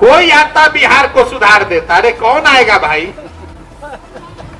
कोई आता बिहार को सुधार देता। अरे कौन आएगा भाई?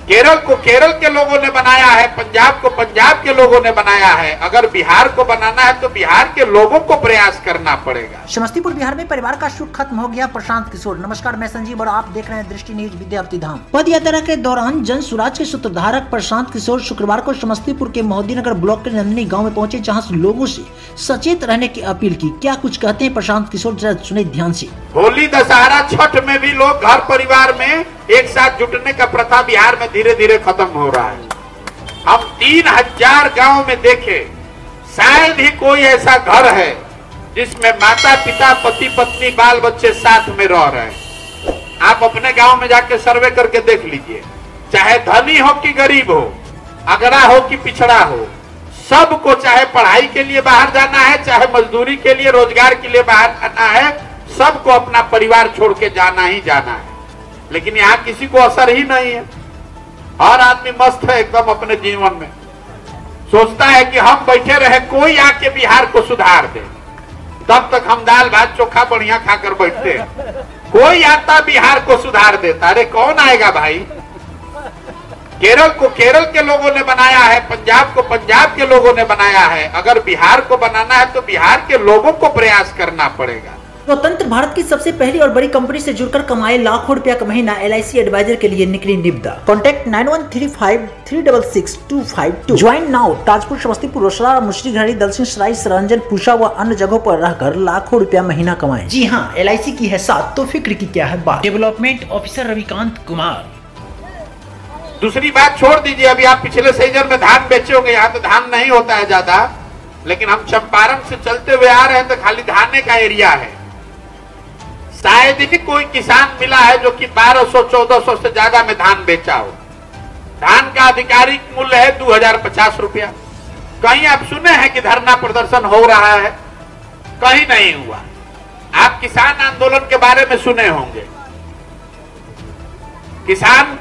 केरल को केरल के लोगों ने बनाया है पंजाब पंजाब के लोगों ने बनाया है। अगर बिहार को बनाना है तो बिहार के लोगों को प्रयास करना पड़ेगा। समस्तीपुर बिहार में परिवार का सुख खत्म हो गया प्रशांत किशोर। नमस्कार मैं संजीव और आप देख रहे हैं दृष्टि न्यूज़ विद्यार्थी धाम। पद यात्रा के दौरान जन सुराज के सूत्रधारक प्रशांत किशोर शुक्रवार को समस्तीपुर के मोहदीनगर ब्लॉक के नंदनी गाँव में पहुँचे जहाँ लोगों से सचेत रहने की अपील की। क्या कुछ कहते हैं प्रशांत किशोर? जरा सुने ध्यान ऐसी होली दशहरा छठ में भी लोग घर परिवार में एक साथ जुटने का प्रथा बिहार में धीरे धीरे खत्म हो रहा है। हम तीन हज़ार गाँव में देखे, शायद ही कोई ऐसा घर है, जिसमें माता पिता पति पत्नी बाल बच्चे साथ में रह रहे हैं। आप अपने गाँव में जाके सर्वे करके देख लीजिए। चाहे धनी हो कि गरीब हो, अगड़ा हो कि पिछड़ा हो, सबको चाहे पढ़ाई के लिए बाहर जाना है, चाहे मजदूरी के लिए, रोज़गार के लिए बाहर जाना है, सबको अपना परिवार छोड़ के जाना ही जाना है। लेकिन यहाँ किसी को असर ही नहीं है। हर आदमी मस्त है एकदम अपने जीवन में। सोचता है कि हम बैठे रहे, कोई आके बिहार को सुधार दे। तब तक हम दाल भात चोखा बढ़िया खाकर बैठते हैं। कोई आता बिहार को सुधार देता। अरे कौन आएगा भाई? केरल को, केरल के लोगों ने बनाया है, पंजाब को, पंजाब के लोगों ने बनाया है। अगर बिहार को बनाना है तो बिहार के लोगों को प्रयास करना पड़ेगा। स्वतंत्र भारत की सबसे पहली और बड़ी कंपनी से जुड़कर कमाए लाखों रुपया का महीना LIC एडवाइजर के लिए निकली निविदा। Contact nine one three five three double six two five two join now Tajpur Samastipur Rosera Mushrighari Dalsingh Sarai Saranjan Pusa व अन्य जगहों पर रहकर लाखों रुपया महीना कमाए। जी हाँ एल की है साथ तो फ़िक्र की क्या है बात? Development officer Ravikant Kumar. दूसरी बात छोड़ दीजिए अभी आप पिछले सीज़न में धान बेचे होंगे यहाँ तो धान नहीं होता है ज़्यादा लेकिन हम चंपारण से चलते हुए आ रहे हैं तो खाली धाने का एरिया है। शायद ही कोई किसान मिला है जो कि 1200-1400 से ज़्यादा में धान बेचा हो। धान का आधिकारिक मूल्य है दो हज़ार पचास रुपया। कहीं आप सुने हैं कि धरना प्रदर्शन हो रहा है? कहीं नहीं हुआ। आप किसान आंदोलन के बारे में सुने होंगे। किसान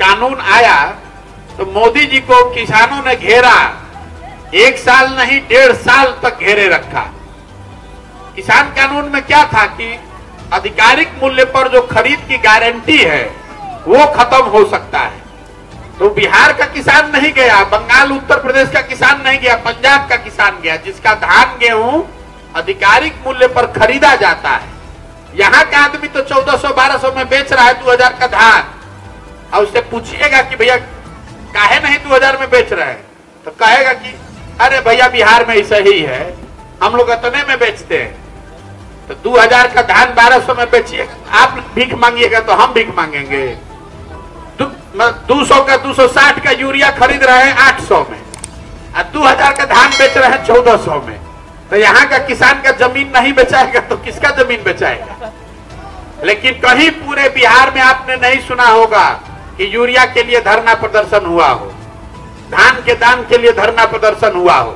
कानून आया तो मोदी जी को किसानों ने घेरा। एक साल नहीं, डेढ़ साल तक घेरे रखा। किसान कानून में क्या था कि आधिकारिक मूल्य पर जो खरीद की गारंटी है, वो खत्म हो सकता है। तो बिहार का किसान नहीं गया, बंगाल, उत्तर प्रदेश का किसान नहीं गया, पंजाब का किसान गया, जिसका धान, गेहूँ आधिकारिक मूल्य पर खरीदा जाता है। यहाँ का आदमी तो 1400-1200 में बेच रहा है 2000 का धान। और उससे पूछिएगा कि भैया, काहे नहीं 2000 में बेच रहे हैं? तो कहेगा कि, अरे भैया, बिहार में ऐसा ही है, हम लोग इतने में बेचते हैं। तो 2000 का धान 1200 में बेचिएगा आप भीख मांगिएगा तो हम भीख मांगेंगे। दो सौ का 260 का यूरिया खरीद रहे हैं 800 में। और 2000 का धान बेच रहे हैं 1400 में। तो यहाँ का किसान का ज़मीन नहीं बेचाएगा तो किसका ज़मीन बेचाएगा? लेकिन कहीं पूरे बिहार में आपने नहीं सुना होगा कि यूरिया के लिए धरना प्रदर्शन हुआ हो। धान के दान के लिए धरना प्रदर्शन हुआ हो।